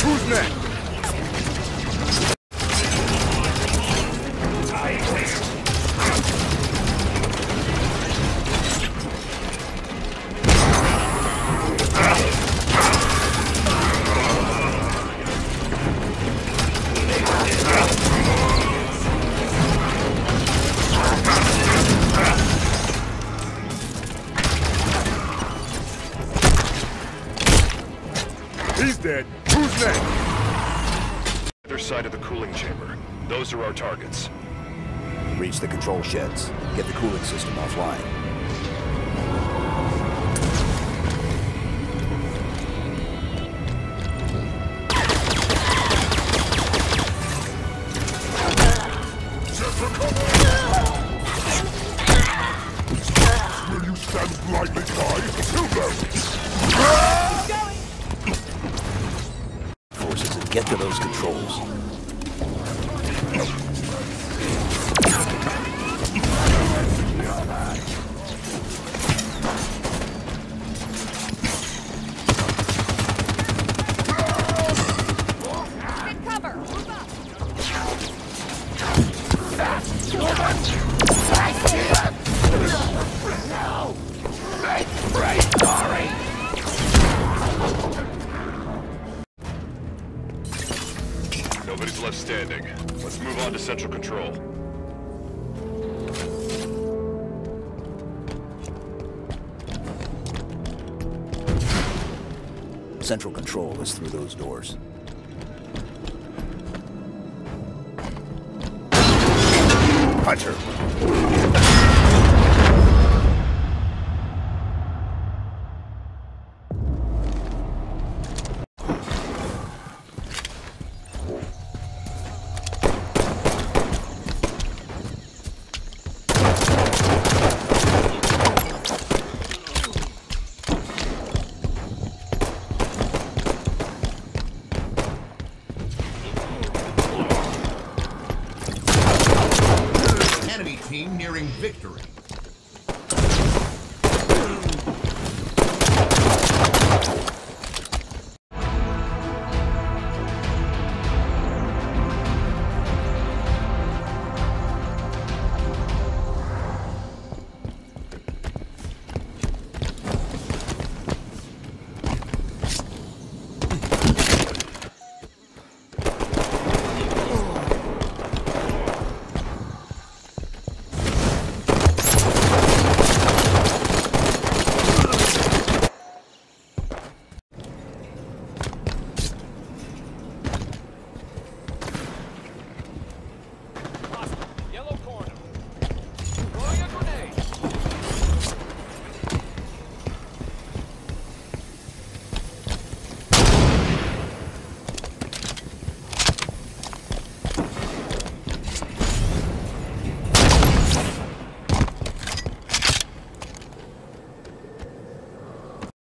Who's next? He's dead. Who's next? Other side of the cooling chamber. Those are our targets. Reach the control sheds. Get the cooling system offline. Will you stand blindly by? Kill them! Get to those controls. Nobody's left standing. Let's move on to central control. Central control is through those doors. Hunter. Nearing victory.